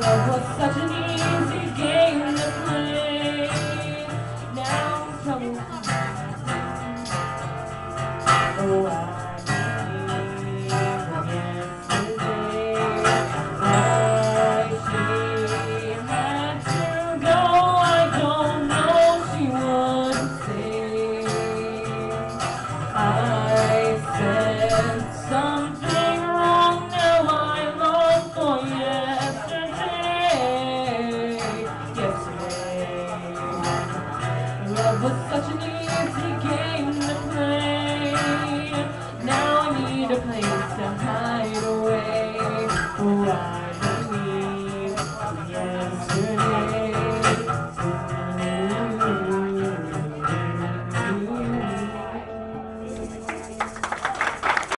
Love was such an easy game to play. Now. Oh, I. 僕たちに